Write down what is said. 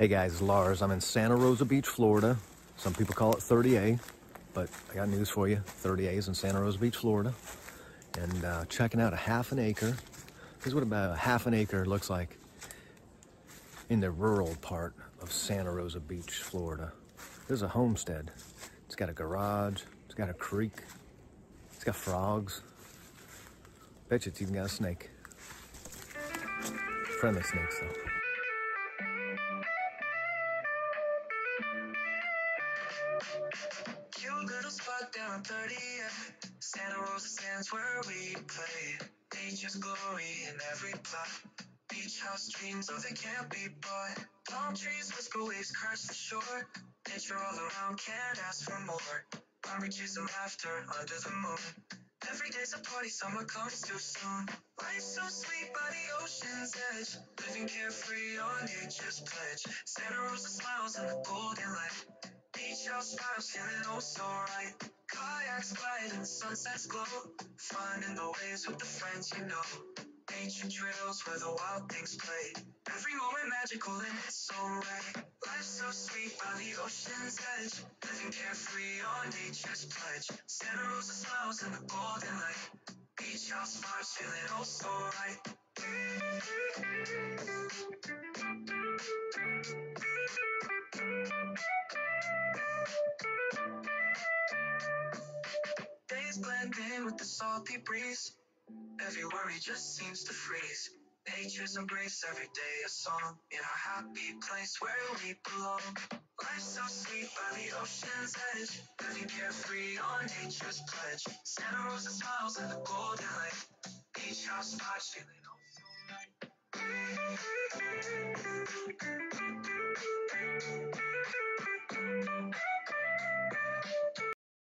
Hey guys, Lars. I'm in Santa Rosa Beach, Florida. Some people call it 30A, but I got news for you. 30A is in Santa Rosa Beach, Florida. And uh, checking out a half an acre. Is what about a half an acre looks like in the rural part of Santa Rosa Beach, Florida. There's a homestead. It's got a garage. It's got a creek. It's got frogs. Bet you it's even got a snake. Friendly snakes though. Cute little spot down 30A. Santa Rosa stands where we play. Nature's glory in every plot. Beach house dreams, though they can't be bought. Palm trees, whisper waves, crash the shore. Nature all around, can't ask for more. Barbecue and laughter under the moon. Every day's a party, summer comes too soon. Life's so sweet by the ocean's edge. Living carefree on nature's pledge. Santa Rosa smiles in the golden light. House vibes feeling oh so right. Kayaks glide and sunsets glow. Finding the waves with the friends you know. Nature trails where the wild things play. Every moment magical and it's so right. Life's so sweet by the ocean's edge. Living carefree on nature's pledge. Santa Rosa smiles in the golden light. Beach house vibes feeling oh so right. Days blend in with the salty breeze. Every worry just seems to freeze. Nature's embrace every day a song in a happy place where we belong. Life's so sweet by the ocean's edge. Living carefree on nature's pledge. Santa Rosa smiles in the golden light. Beach house vibes feeling